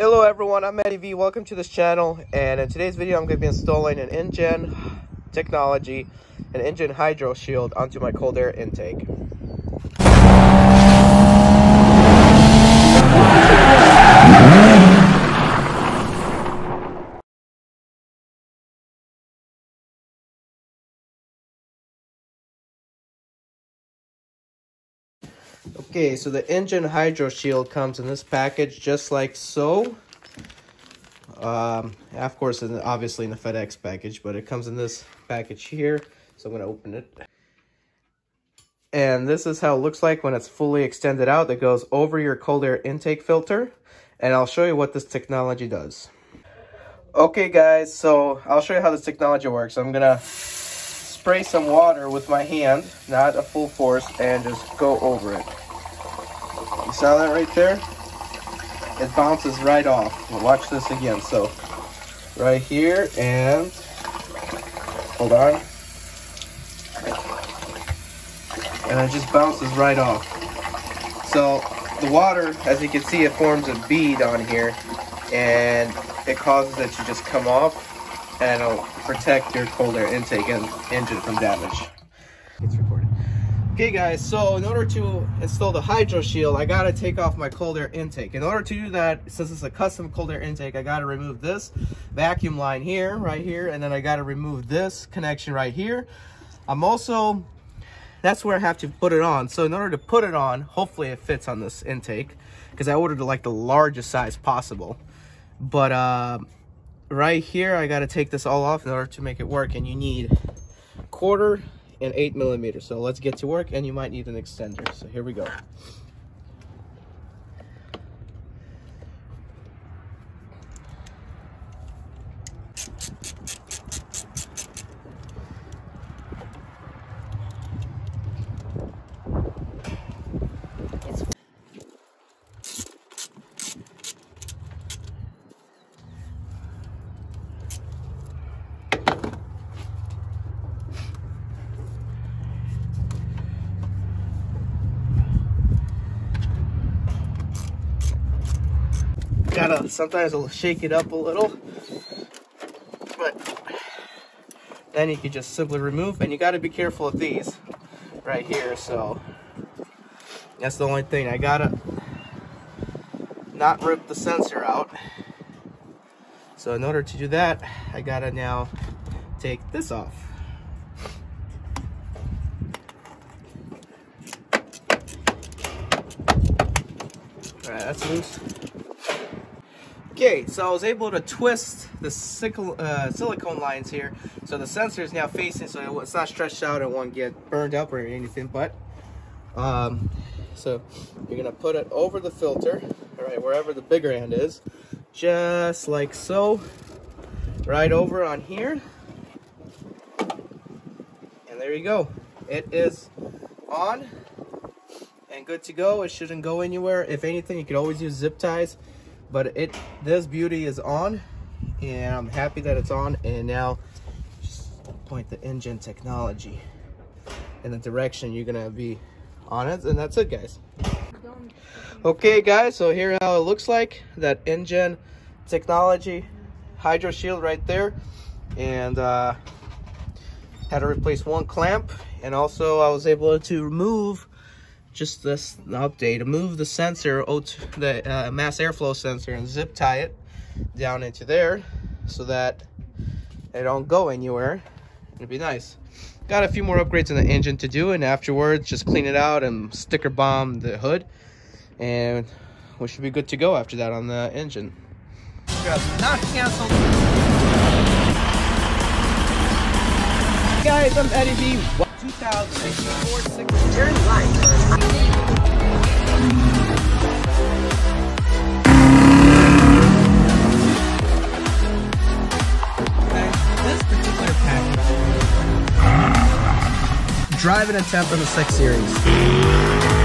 Hello everyone, I'm Eddie V. Welcome to this channel and in today's video I'm going to be installing an Injen technology, an Injen Hydro Shield onto my cold air intake. Okay, so the Injen Hydro Shield comes in this package just like so. Um, of course, obviously in the FedEx package, but it comes in this package here. So I'm going to open it. And this is how it looks like when it's fully extended out. That goes over your cold air intake filter. And I'll show you what this technology does. Okay, guys, so I'll show you how this technology works. I'm going to spray some water with my hand, not a full force, and just go over it. You saw that right there? It bounces right off. Watch this again. So, right here, and hold on. And it just bounces right off. So, the water, as you can see, it forms a bead on here, and it causes it to just come off and it'll protect your cold air intake and engine from damage. It's recorded. Okay guys, so in order to install the Hydro Shield, I gotta take off my cold air intake. In order to do that, since it's a custom cold air intake, I gotta remove this vacuum line here, right here, and then I gotta remove this connection right here. I'm also, that's where I have to put it on. So in order to put it on, hopefully it fits on this intake, because I ordered like the largest size possible. But uh, right here, I got to take this all off in order to make it work. And you need quarter and eight millimeters. So let's get to work and you might need an extender. So here we go. Gotta sometimes I'll shake it up a little but then you can just simply remove and you got to be careful of these right here so that's the only thing. I gotta not rip the sensor out. So in order to do that I gotta now take this off. All right that's loose Okay, so I was able to twist the uh, silicone lines here. So the sensor is now facing so it's not stretched out and won't get burned up or anything. But, um, so you're gonna put it over the filter, all right, wherever the bigger end is, just like so, right over on here. And there you go. It is on and good to go. It shouldn't go anywhere. If anything, you could always use zip ties but it this beauty is on and I'm happy that it's on and now just point the Injen technology in the direction you're gonna be on it and that's it guys. Okay guys so here how it looks like that Injen technology hydro shield right there and uh had to replace one clamp and also I was able to remove just this update, move the sensor, the uh, mass airflow sensor and zip tie it down into there so that it don't go anywhere. It'd be nice. Got a few more upgrades in the engine to do and afterwards just clean it out and sticker bomb the hood and we should be good to go after that on the engine. Not canceled. Guys, I'm Eddie V. 2004 Turn right. This particular package. Drive and attempt on the 6 Series.